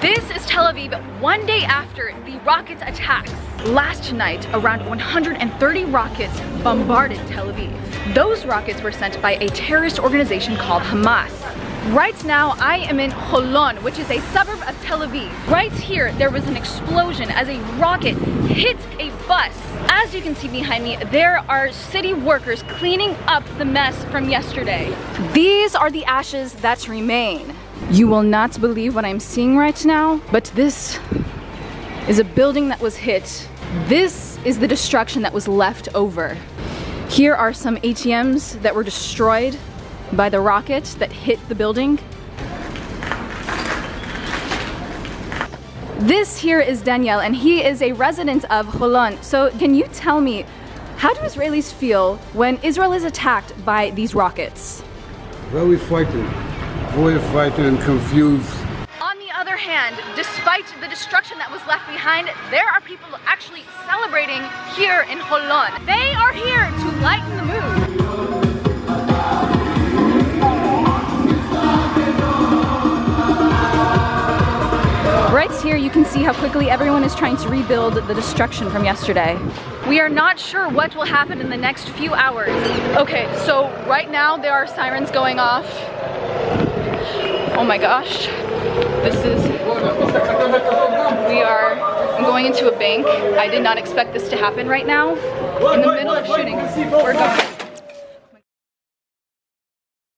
This is Tel Aviv one day after the rockets attacks. Last night, around 130 rockets bombarded Tel Aviv. Those rockets were sent by a terrorist organization called Hamas. Right now, I am in Holon, which is a suburb of Tel Aviv. Right here, there was an explosion as a rocket hit a bus. As you can see behind me, there are city workers cleaning up the mess from yesterday. These are the ashes that remain. You will not believe what I'm seeing right now, but this is a building that was hit. This is the destruction that was left over. Here are some ATMs that were destroyed by the rocket that hit the building. This here is Daniel and he is a resident of Holon. So can you tell me, how do Israelis feel when Israel is attacked by these rockets? Very frightened, very frightened and confused. On the other hand, despite the destruction that was left behind, there are people actually celebrating here in Holon. They are here to lighten the mood. Right here you can see how quickly everyone is trying to rebuild the destruction from yesterday. We are not sure what will happen in the next few hours. Okay, so right now there are sirens going off. Oh my gosh. This is, we are going into a bank. I did not expect this to happen right now. In the middle of shooting, we're going.